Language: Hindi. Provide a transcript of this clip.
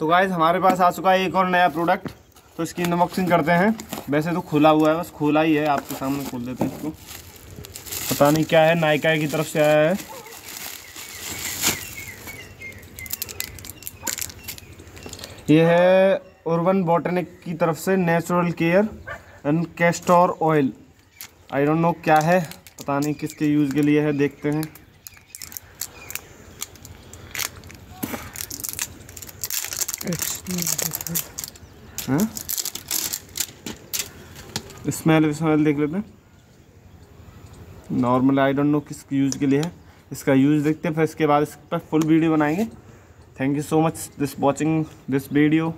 तो गाइज़ हमारे पास आ चुका है एक और नया प्रोडक्ट तो इसकी अनबॉक्सिंग करते हैं। वैसे तो खुला हुआ है, बस खुला ही है, आपके सामने खोल देते हैं इसको। पता नहीं क्या है नायका की तरफ़ से आया है। ये है उर्वन बॉटनिक की तरफ़ से natural care and castor oil I don't know क्या है, पता नहीं किसके यूज़ के लिए है, देखते हैं। स्मेल स्मेल देख लेते हैं। नॉर्मल आई डोंट नो किस यूज़ के लिए है। इसका यूज़ देखते हैं, फिर इसके बाद इस पर फुल वीडियो बनाएँगे। Thank you so much this watching this video